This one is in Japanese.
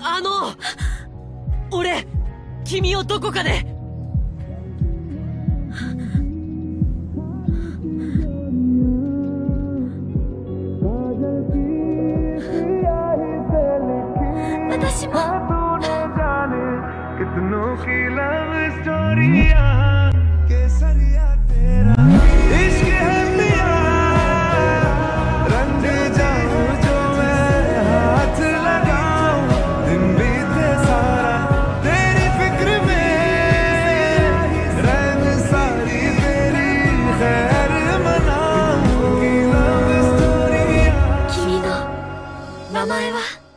あの俺君をどこかで。私も。कितनों की लव 名前は？